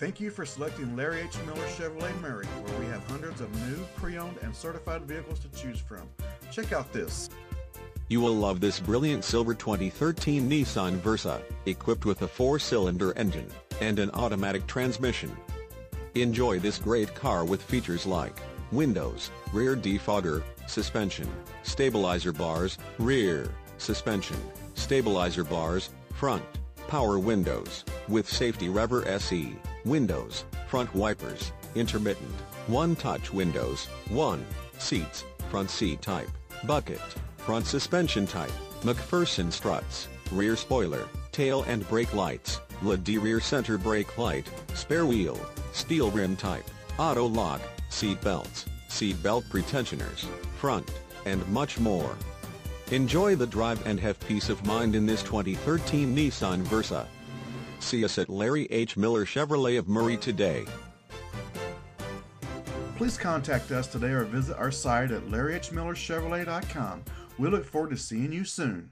Thank you for selecting Larry H. Miller Chevrolet Murray, where we have hundreds of new, pre-owned, and certified vehicles to choose from. Check out this. You will love this brilliant silver 2013 Nissan Versa, equipped with a four-cylinder engine and an automatic transmission. Enjoy this great car with features like windows, rear defogger, suspension, stabilizer bars, rear, suspension, stabilizer bars, front, power windows, with safety rever SE, windows, front wipers, intermittent, one-touch windows, one, seats, front seat type, bucket, front suspension type, Macpherson struts, rear spoiler, tail and brake lights, LED rear center brake light, spare wheel, steel rim type, auto lock, seat belts, seat belt pretensioners, front, and much more. Enjoy the drive and have peace of mind in this 2013 Nissan Versa. See us at Larry H. Miller Chevrolet of Murray today. Please contact us today or visit our site at larryhmillerchevrolet.com. We look forward to seeing you soon.